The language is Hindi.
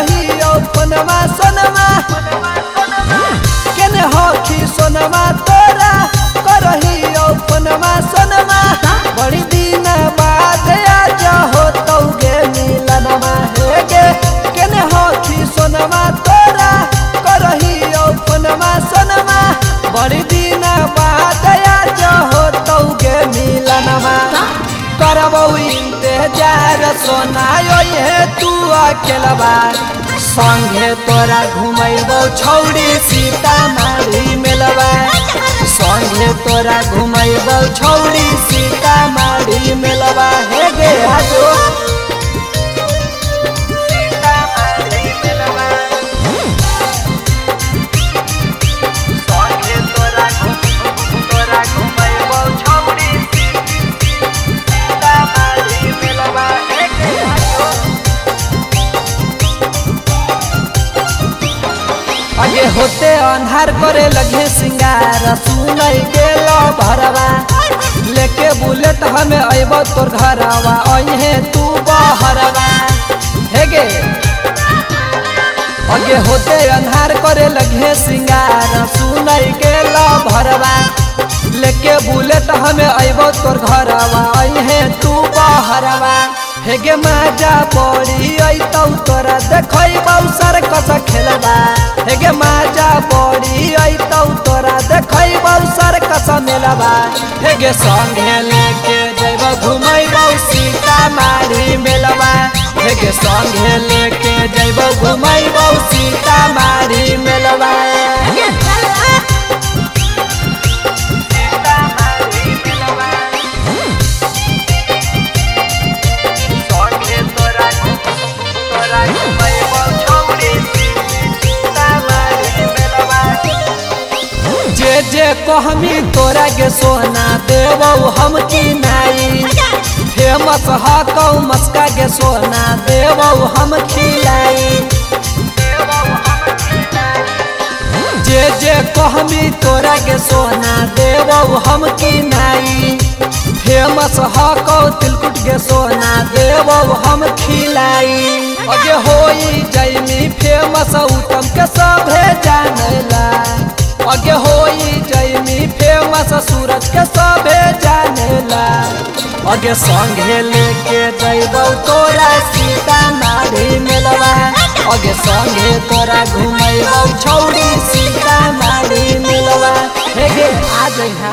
रही ओ पनमा सोनमा करबो इंतज़ार सोनायो, ये तू अकेला बा संगे तोरा घुमैबो छौड़ी सीतामाढ़ी मेलबा संगे तोरा घुमैबो छौड़ी सीतामाढ़ी मेलबा हे गे आजो आगे होते अन्हार करे लगे सिंगार। सुनई गेल भरवा। लेके बुलेट हमें अइब तोर घरवा अहे तू बहरवा। हे गे। आगे होते अन्हार करे लगे सिंगार। सुनई गेल भरवा। लेके बुलेट हमें अइब तोर घरवा अहे तू बहरवा। हे मज़ा पड़ी तौ तोरा देखै सर कस खेलबा। हे मज़ा पड़ी तौ तोरा देखै सर कस मेलबा। हे गे संगे लेके जइबौ सीता मारी मेलबा। हे गे संगे लेके जे कहमी तोरा के सोना देबौ हम की नाई। फ़ेमस हकौ मस्का के सोना देबौ हम खिलाई जे जे कहमी तोरा के सोना देबौ हम की नाई। फ़ेमस हकौ तिलकुट के सोना देबौ हम खिलाई अगे होई जैमी फ़ेमस उत्तम के सभे जानेला। अगे होई अगे संगे लेके जैबौ तोरा सीता नारी मेलवा। अगे संगे तोरा घुमैबौ छौड़ी नारी मेलवा। हे गे आ जइहा